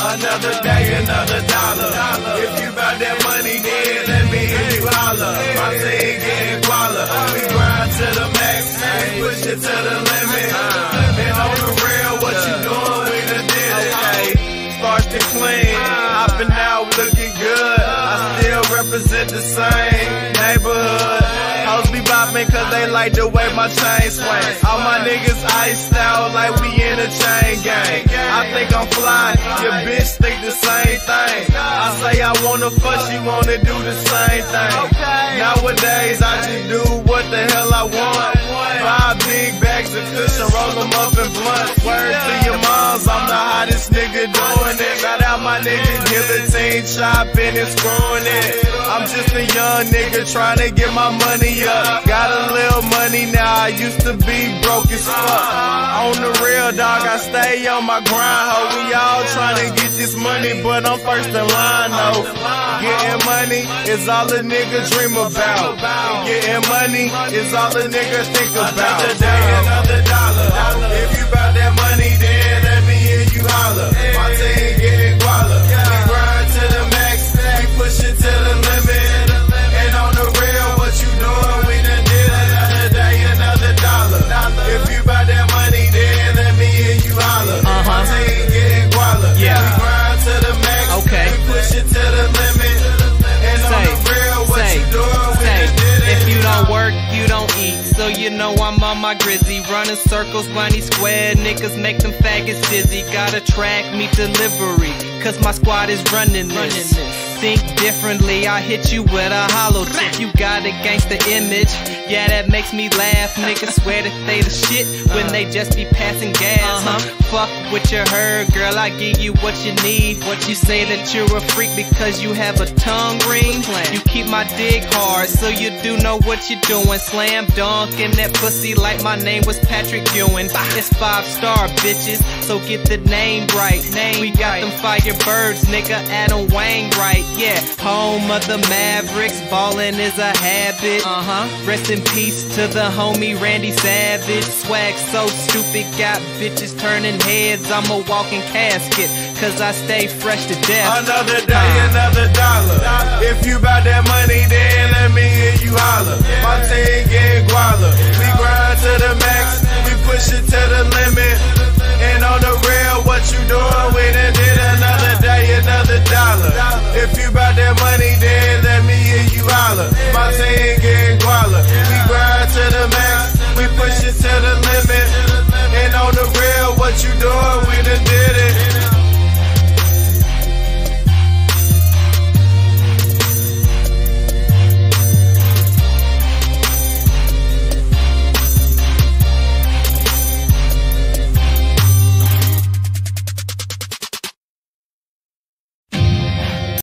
Another day, another dollar. If you buy that money, then let me hit you holler. My thing getting guala. We grind to the max, we push it to the limit. And on the real, what you doing? We done did it. To clean. I've been out looking good. I still represent the same neighborhood. Hoes be bopping cause they like the way my chain swing. All my niggas iced out like we in a chain gang. I think I'm fly, your bitch think the same thing. I say I wanna fuck, she wanna do the same thing. Nowadays I just do what the hell I want. Buy big bags of cushion, roll them up in blunts. Word to your moms, I'm the hottest nigga doing it. Got out my nigga guillotine chopping and screwing it. I'm just a young nigga trying to get my money up. Got a little money now, I used to be broke as fuck. On the real dog, I stay on my grind, ho. We all trying to get this money, but I'm first in line, though. Getting money is all a nigga dream about. Getting money is all the niggas think about. Another day, another dollar. If you bout I'm on my grizzy. Running circles these square niggas, make them faggots dizzy. Gotta track me delivery, cause my squad is running this. Think differently, I hit you with a hollow tip. You got a gangster image, yeah, that makes me laugh. Niggas swear that they the shit when they just be passing gas. Huh? Uh-huh. Fuck what you heard, girl, I give you what you need. What you say that you're a freak because you have a tongue ring. You keep my dick hard, so you do know what you're doing. Slam dunk in that pussy like my name was Patrick Ewing. It's five star bitches, so get the name right. Name we got them firebirds, nigga. Adam Wang right, yeah. Home of the Mavericks, ballin' is a habit. Uh huh. Rest in peace to the homie Randy Savage. Swag so stupid, got bitches turning heads. I'm a walking casket, cause I stay fresh to death. Another day, another dollar. If you bout that You you doing with a dick?